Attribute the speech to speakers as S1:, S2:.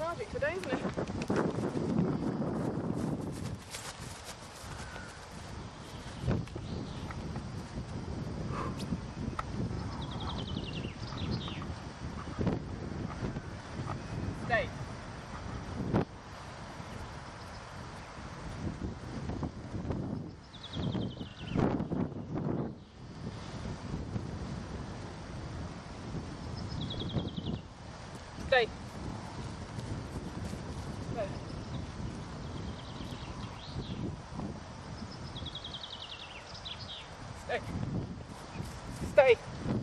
S1: lethargic today, isn't it? Stay. Stay. Stay. Stay.